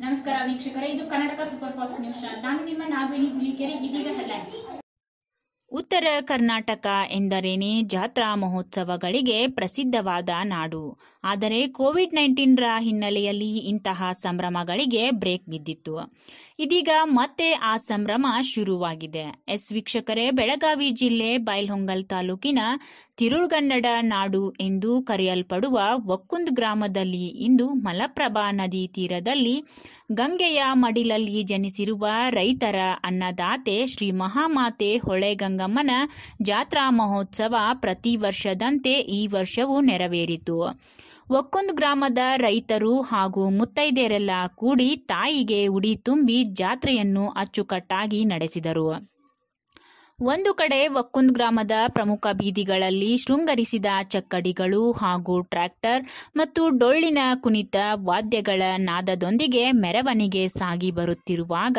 ನಮಸ್ಕಾರ ವೀಕ್ಷಕರೇ, ಇದು ಕರ್ನಾಟಕ ಸೂಪರ್ ಫಾಸ್ಟ್ ನ್ಯೂಸ್ ನಾನು ನಿಮ್ಮ ನಾಗವೇಣಿ ಹುಲಿಕೆರೆ, ಇದೀಗ ಹೆಡ್ಲೈನ್ಸ್. ಉತ್ತರ ಕರ್ನಾಟಕ ಎಂದರೇನೆ ಜಾತ್ರಾ ಮಹೋತ್ಸವಗಳಿಗೆ ಪ್ರಸಿದ್ಧವಾದ ನಾಡು. ಆದರೆ ಕೋವಿಡ್ ನೈನ್ಟೀನ್ರ ಹಿನ್ನೆಲೆಯಲ್ಲಿ ಇಂತಹ ಸಂಭ್ರಮಗಳಿಗೆ ಬ್ರೇಕ್ ಬಿದ್ದಿತ್ತು. ಇದೀಗ ಮತ್ತೆ ಆ ಸಂಭ್ರಮ ಶುರುವಾಗಿದೆ. ಎಸ್ ವೀಕ್ಷಕರೇ, ಬೆಳಗಾವಿ ಜಿಲ್ಲೆ ಬೈಲ್ಹೊಂಗಲ್ ತಾಲೂಕಿನ ತಿರುಳ್ಗನ್ನಡ ನಾಡು ಎಂದು ಕರೆಯಲ್ಪಡುವ ಒಕ್ಕುಂದ್ ಗ್ರಾಮದಲ್ಲಿ ಇಂದು ಮಲಪ್ರಭಾ ನದಿ ತೀರದಲ್ಲಿ ಗಂಗೆಯ ಮಡಿಲಲ್ಲಿ ಜನಿಸಿರುವ ರೈತರ ಅನ್ನದಾತೆ ಶ್ರೀ ಮಹಾಮಾತೆ ಹೊಳೆಗಂಗಮ್ಮನ ಜಾತ್ರಾ ಮಹೋತ್ಸವ ಪ್ರತಿ ವರ್ಷದಂತೆ ಈ ವರ್ಷವೂ ನೆರವೇರಿತು. ಒಕ್ಕೊಂದು ಗ್ರಾಮದ ರೈತರು ಹಾಗೂ ಮುತ್ತೈದೆಯರೆಲ್ಲ ಕೂಡಿ ತಾಯಿಗೆ ಉಡಿ ತುಂಬಿ ಜಾತ್ರೆಯನ್ನು ಅಚ್ಚುಕಟ್ಟಾಗಿ ನಡೆಸಿದರು. ಒಂದು ಕಡೆ ವಕ್ಕುಂದ್ ಗ್ರಾಮದ ಪ್ರಮುಖ ಬೀದಿಗಳಲ್ಲಿ ಶೃಂಗರಿಸಿದ ಚಕ್ಕಡಿಗಳು ಹಾಗೂ ಟ್ರ್ಯಾಕ್ಟರ್ ಮತ್ತು ಡೊಳ್ಳಿನ ಕುಣಿತ ವಾದ್ಯಗಳ ನಾದದೊಂದಿಗೆ ಮೆರವಣಿಗೆ ಸಾಗಿ ಬರುತ್ತಿರುವಾಗ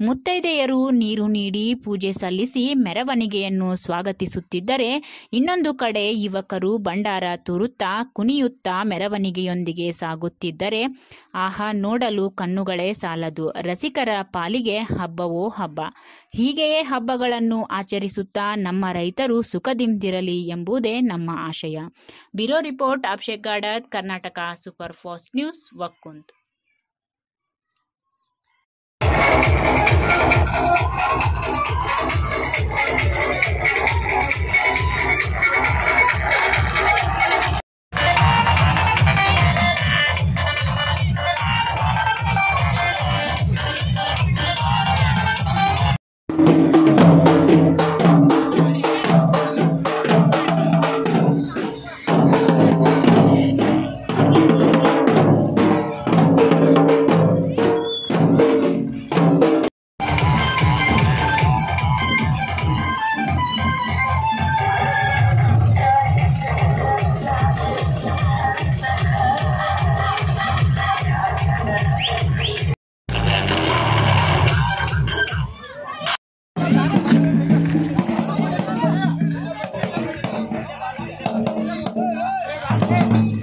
ಮುತ್ತೈದೆಯರು ನೀರು ನೀಡಿ ಪೂಜೆ ಸಲ್ಲಿಸಿ ಮೆರವಣಿಗೆಯನ್ನು ಸ್ವಾಗತಿಸುತ್ತಿದ್ದರೆ ಇನ್ನೊಂದು ಕಡೆ ಯುವಕರು ಭಂಡಾರ ತೂರುತ್ತಾ ಕುಣಿಯುತ್ತಾ ಮೆರವಣಿಗೆಯೊಂದಿಗೆ ಸಾಗುತ್ತಿದ್ದರೆ, ಆಹಾ, ನೋಡಲು ಕಣ್ಣುಗಳೇ ಸಾಲದು, ರಸಿಕರ ಪಾಲಿಗೆ ಹಬ್ಬವೋ ಹಬ್ಬ. ಹೀಗೆಯೇ ಹಬ್ಬಗಳನ್ನು ಆಚರಿಸುತ್ತಾ ನಮ್ಮ ರೈತರು ಸುಖದಿಂದಿರಲಿ ಎಂಬುದೇ ನಮ್ಮ ಆಶಯ. Bureau report, Abhishek Gadat, Karnataka super fast news ಒಕ್ಕುಂತ್ thank you